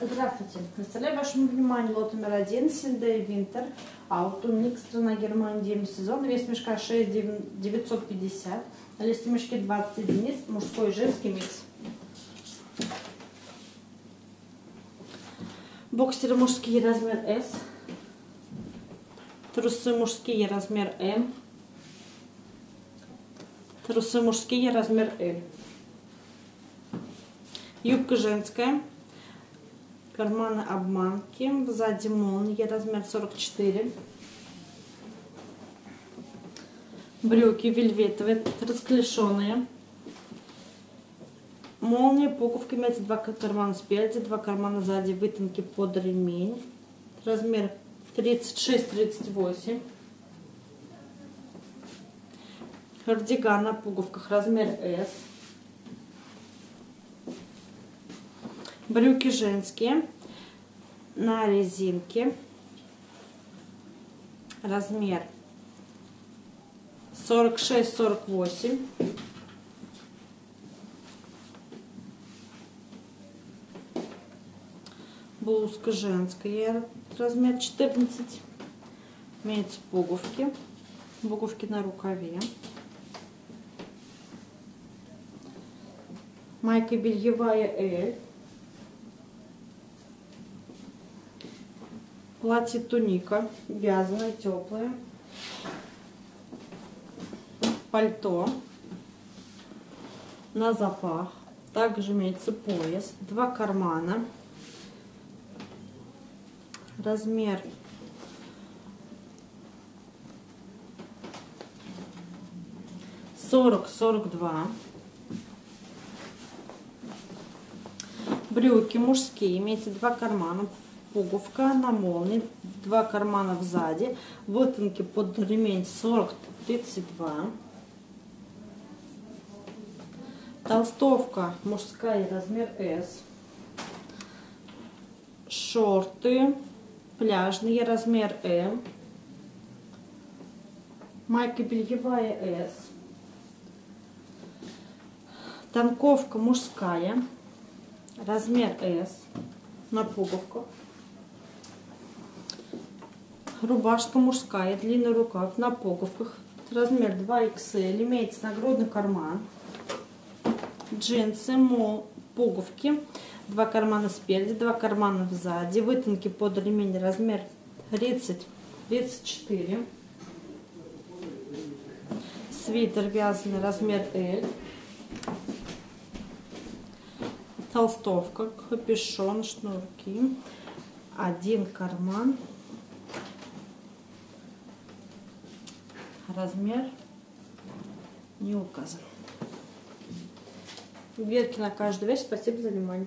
Здравствуйте. Представляю вашему вниманию лот номер один Синдей Винтер. Аутумник, страна Германия, 9 сезон, вес мешка 6 950, на листе мешки 20 единиц, мужской и женский микс. Боксеры мужские размер S, трусы мужские размер М, трусы мужские размер L. Юбка женская карманы обманки, сзади молния, размер 44. Брюки вельветовые, расклешенные. Молния, пуговка, имеется два кармана спереди, два кармана сзади, вытянки под ремень. Размер 36-38. Кардиган на пуговках, размер S. Брюки женские на резинке. Размер 46-48. Блузка женская, размер 14. Имеются пуговки. Пуговки на рукаве. Майка бельевая L. Платье туника, вязаное, теплое. Пальто на запах. Также имеется пояс, два кармана. Размер сорок сорок два. Брюки мужские, имеется два кармана пуговка на молнии, два кармана сзади, вытянки под ремень 40-32. Толстовка мужская, размер S. Шорты пляжные, размер M. Майка бельевая S. Танковка мужская, размер S на пуговках. Рубашка мужская, длинный рукав на пуговках. Размер 2XL. Имеется нагрудный карман. Джинсы, мол, пуговки. Два кармана спереди, два кармана сзади. Вытянки под ремень. Размер 30-34. Свитер вязаный, размер L. Толстовка, капюшон, шнурки. Один карман. Размер не указан. Ветки на каждую вещь. Спасибо за внимание.